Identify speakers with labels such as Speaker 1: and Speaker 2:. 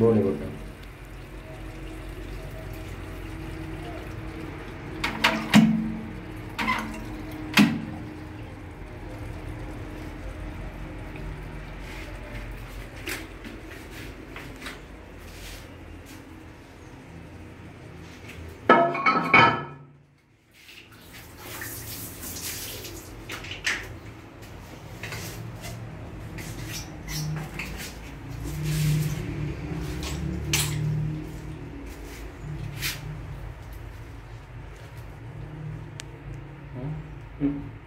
Speaker 1: 뭐래 이것도 Hmm.